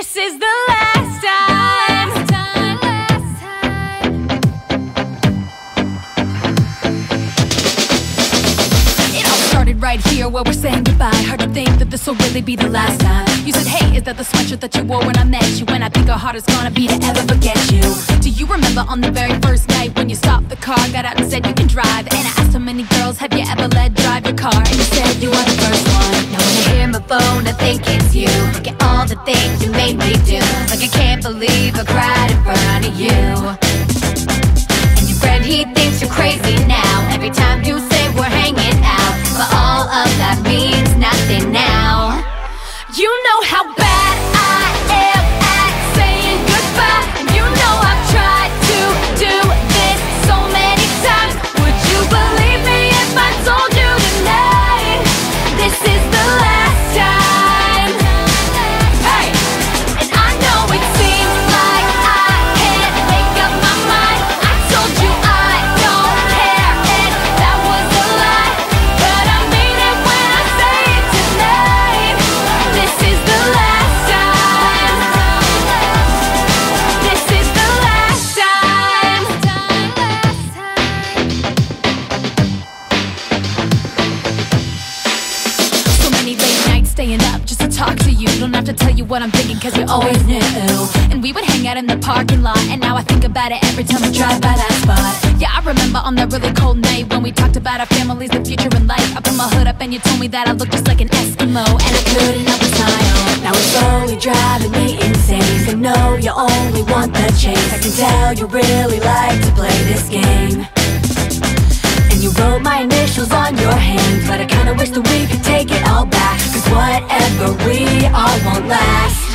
This is the last time. It all started right here where we're saying goodbye. Hard to think that this will really be the last time. You said, Hey, is that the sweatshirt that you wore when I met you? And I think our hardest gonna be to ever forget you. Do you remember on the very first night when you stopped crazy now. Every time you say we're hanging out, but all of that means nothing now. You know how bad to tell you what I'm thinking cause we always knew And we would hang out in the parking lot And now I think about it every time I drive by that spot. Yeah, I remember on that really cold night When we talked about our families, the future and life. I put my hood up and you told me that I looked just like an Eskimo And I couldn't help but smile. Now it's slowly driving me insane I know you only want the chase. I can tell you really like to play this game. And you wrote my initials on your hand But I kinda wish that we could take Whatever we are won't last.